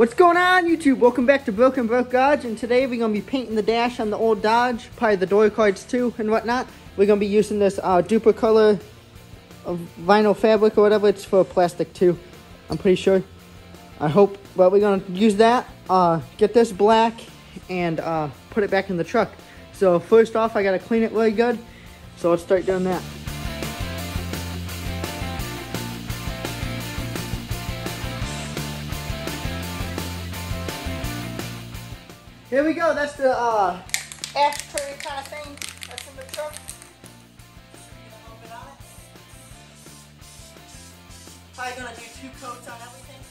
What's going on YouTube? Welcome back to Broken Broke Dodge and today we're going to be painting the dash on the old Dodge, probably the door cards too and whatnot. We're going to be using this uh, Dupli-Color of vinyl fabric or whatever, it's for plastic too, I'm pretty sure. I hope, but we're going to use that, uh, get this black and uh, put it back in the truck. So first off I got to clean it really good, so let's start doing that. Here we go. That's the uh, ashtray kind of thing that's in the truck. Probably gonna do two coats on everything.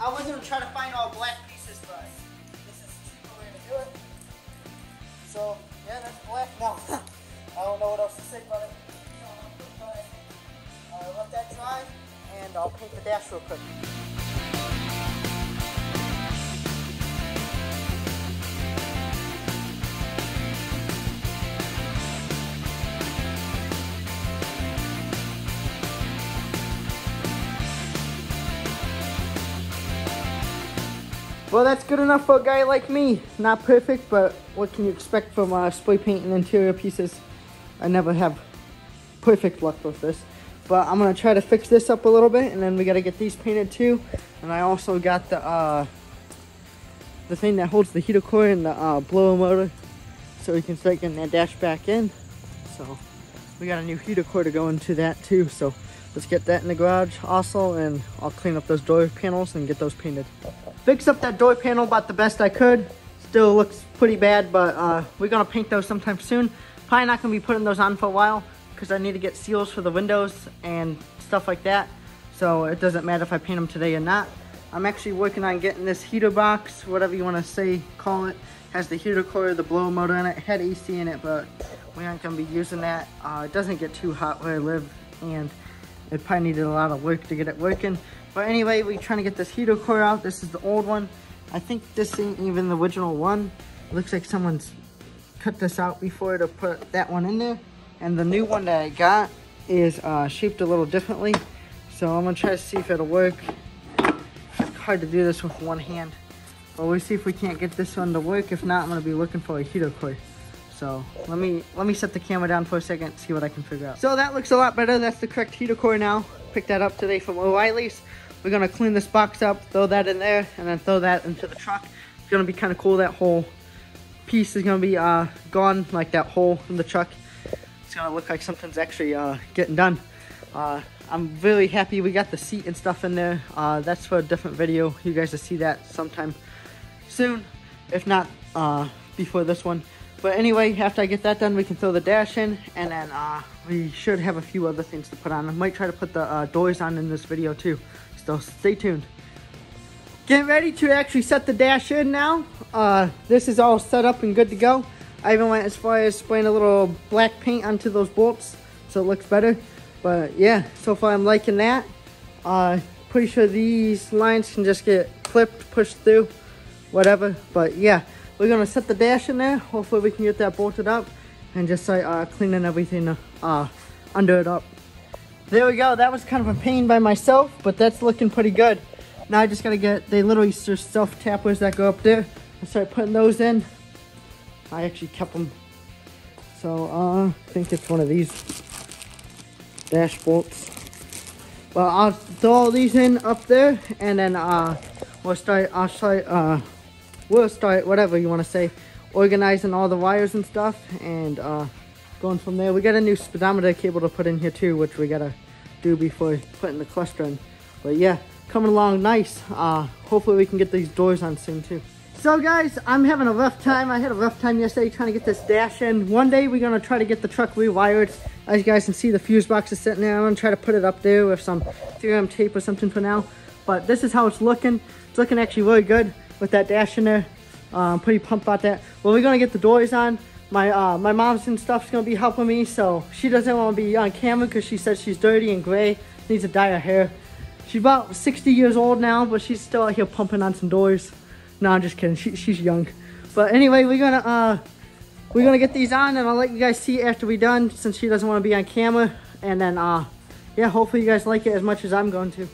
I was gonna try to find all black pieces, but this is the way to do it. So yeah, that's black now. I don't know what else to say about it. Let that dry, and I'll paint the dash real quick. Well, that's good enough for a guy like me. Not perfect, but what can you expect from uh, spray painting interior pieces? I never have perfect luck with this. But I'm gonna try to fix this up a little bit and then we gotta get these painted too. And I also got the uh, the thing that holds the heater core and the uh, blower motor so we can start getting that dash back in. So we got a new heater core to go into that too. So let's get that in the garage also and I'll clean up those door panels and get those painted. Fix up that door panel about the best I could. Still looks pretty bad, but uh, we're gonna paint those sometime soon. Probably not gonna be putting those on for a while because I need to get seals for the windows and stuff like that. So it doesn't matter if I paint them today or not. I'm actually working on getting this heater box, whatever you want to say, call it. Has the heater core, the blower motor in it, had AC in it, but we aren't going to be using that. Uh, it doesn't get too hot where I live, and it probably needed a lot of work to get it working. But anyway, we're trying to get this heater core out. This is the old one. I think this ain't even the original one. It looks like someone's cut this out before to put that one in there. And the new one that I got is uh, shaped a little differently. So I'm gonna try to see if it'll work. It's hard to do this with one hand. But we'll see if we can't get this one to work. If not, I'm gonna be looking for a heater core. So let me let me set the camera down for a second, see what I can figure out. So that looks a lot better. That's the correct heater core now. Picked that up today from O'Reilly's. We're gonna clean this box up, throw that in there, and then throw that into the truck. It's gonna be kind of cool. That whole piece is gonna be uh, gone, like that hole in the truck gonna look like something's actually uh, getting done. Uh, I'm really happy we got the seat and stuff in there. Uh, that's for a different video. You guys will see that sometime soon, if not uh, before this one. But anyway, after I get that done, we can throw the dash in, and then uh, we should have a few other things to put on. I might try to put the uh, doors on in this video too, so stay tuned. Getting ready to actually set the dash in now. this is all set up and good to go. I even went as far as spraying a little black paint onto those bolts so it looks better. But yeah, so far I'm liking that. Uh, pretty sure these lines can just get clipped, pushed through, whatever. But yeah, we're gonna set the dash in there. Hopefully we can get that bolted up and just start uh, cleaning everything uh, under it up. There we go. That was kind of a pain by myself, but that's looking pretty good. Now I just gotta get the little Easter self tappers that go up there and start putting those in. I actually kept them. So uh, I think it's one of these dash bolts. Well, I'll throw all these in up there, and then uh, we'll start. I'll start. Uh, we'll start whatever you want to say, organizing all the wires and stuff, and uh, going from there. We got a new speedometer cable to put in here too, which we gotta do before putting the cluster in. But yeah, coming along nice. Uh, hopefully we can get these doors on soon too. So guys, I'm having a rough time. I had a rough time yesterday trying to get this dash in. One day we're gonna try to get the truck rewired. As you guys can see, the fuse box is sitting there. I'm gonna try to put it up there with some 3M tape or something for now. But this is how it's looking. It's looking actually really good with that dash in there. Uh, I'm pretty pumped about that. Well, we're gonna get the doors on. My uh, my mom's and stuff's gonna be helping me, so she doesn't want to be on camera because she says she's dirty and gray, needs to dye her hair. She's about 60 years old now, but she's still out here pumping on some doors. No, I'm just kidding. She, she's young. But anyway, we're gonna uh, we're gonna get these on and I'll let you guys see after we're done since she doesn't want to be on camera. And then, uh, yeah, hopefully you guys like it as much as I'm going to.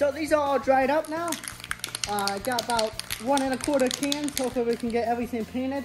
So these are all dried up now. Uh, I got about one and a quarter cans. Hopefully we can get everything painted.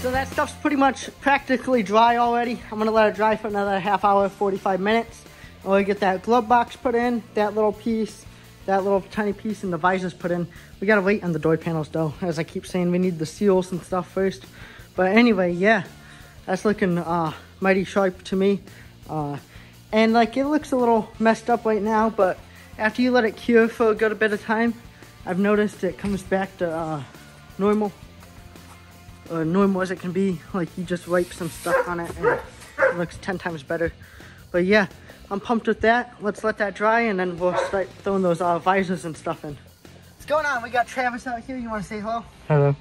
So that stuff's pretty much practically dry already. I'm gonna let it dry for another half hour, 45 minutes. And we'll get that glove box put in, that little piece, that little tiny piece, and the visors put in. We gotta wait on the door panels though. As I keep saying, we need the seals and stuff first. But anyway, yeah, that's looking uh, mighty sharp to me. Uh, and like it looks a little messed up right now, but after you let it cure for a good bit of time, I've noticed it comes back to uh, normal uh, normal as it can be. Like you just wipe some stuff on it and it looks 10 times better. But yeah, I'm pumped with that. Let's let that dry and then we'll start throwing those uh, visors and stuff in. What's going on? We got Travis out here. You want to say hello? Hello.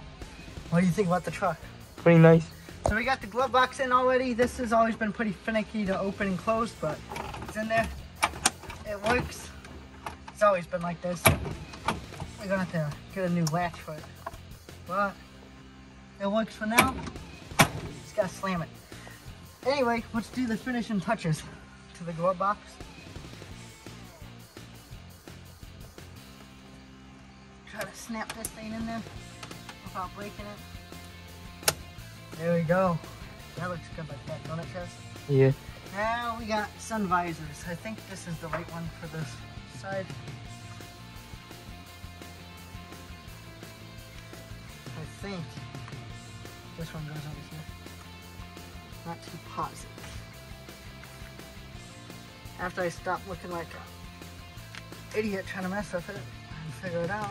What do you think about the truck? Pretty nice. So we got the glove box in already. This has always been pretty finicky to open and close, but it's in there. It works. It's always been like this. We're gonna have to get a new latch for it. But it works for now. Just gotta slam it. Anyway, let's do the finishing touches to the glove box. Try to snap this thing in there without breaking it. There we go. That looks good like that, don't it, Chess? Yeah. Now we got sun visors. I think this is the right one for this side. I think this one goes over here. Not too positive. After I stop looking like an idiot trying to mess with it and figure it out.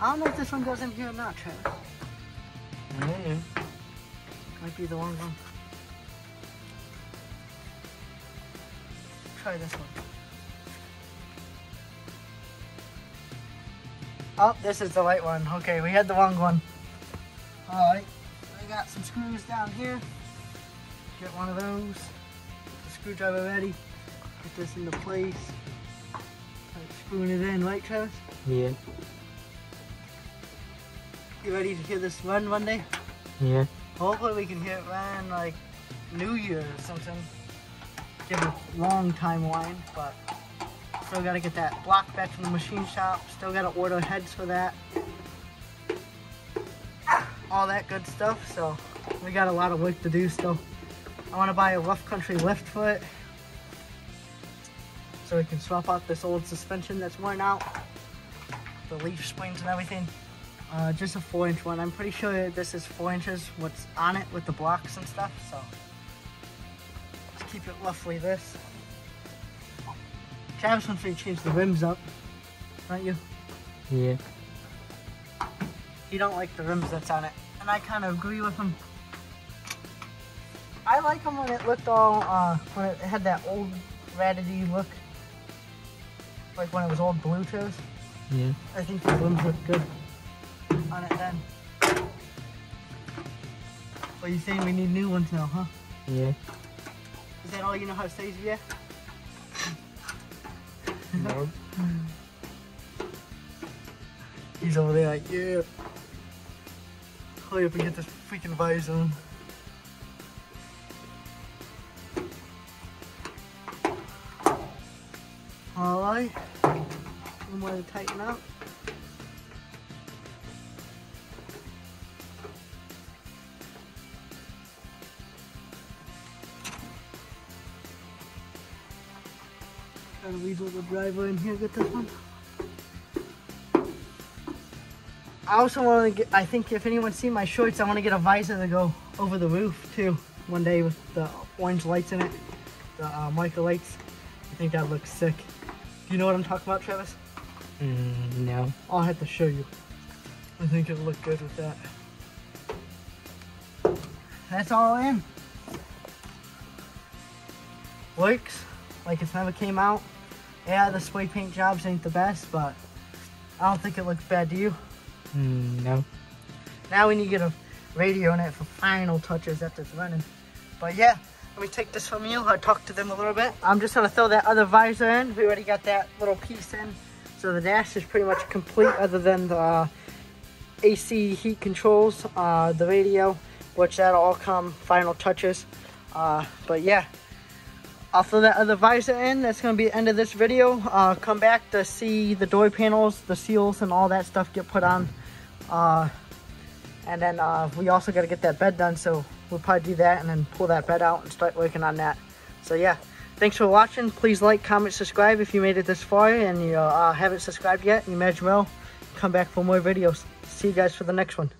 I don't know if this one goes in here or not, Travis. Mm. Might be the wrong one. Try this one. Oh, this is the right one. Okay, we had the wrong one. Alright, we got some screws down here. Get one of those. Get the screwdriver ready. Get this into place. Start screwing it in, right, Travis? Yeah. You ready to hear this run one day? Yeah. Hopefully we can hear it run like New Year or something. Give a long timeline, but still gotta get that block back from the machine shop. Still gotta order heads for that. All that good stuff, so we got a lot of work to do still. I wanna buy a rough country lift for it. So we can swap out this old suspension that's worn out. The leaf springs and everything. Uh, just a four inch one. I'm pretty sure this is four inches, what's on it with the blocks and stuff, so. Let's keep it roughly this. Wants me to change the rims up, don't you? Yeah. You don't like the rims that's on it, and I kind of agree with him. I like them when it looked all, uh, when it had that old ratty look. Like when it was all blue toes. Yeah. I think the rims look good on it then. Well, you saying we need new ones now, huh? Yeah. Is that all you know how to say, yeah? He's over there like, yeah. Hurry up and get this freaking visor on. Alright. One more to tighten up. Try to weasel the driver in here, get this one. I also want to get, I think if anyone's seen my shorts, I want to get a visor to go over the roof too. One day with the orange lights in it, the uh, Michael lights. I think that looks sick. Do you know what I'm talking about, Travis? Mm, no. I'll have to show you. I think it'll look good with that. That's all in. Works like it's never came out. Yeah, the spray paint jobs ain't the best, but I don't think it looks bad, do you? Mm, no. Now we need to get a radio in it for final touches after it's running. But yeah, let me take this from you. I'll talk to them a little bit. I'm just gonna throw that other visor in. We already got that little piece in. So the dash is pretty much complete other than the uh, AC heat controls, uh, the radio, which that'll all come final touches. Uh, but yeah, I'll throw that other visor in. That's gonna be the end of this video. Uh, come back to see the door panels, the seals and all that stuff get put on. Uh, and then uh, we also got to get that bed done, so we'll probably do that and then pull that bed out and start working on that. So yeah, thanks for watching. Please like, comment, subscribe if you made it this far and you uh, haven't subscribed yet. You as well come back for more videos. See you guys for the next one.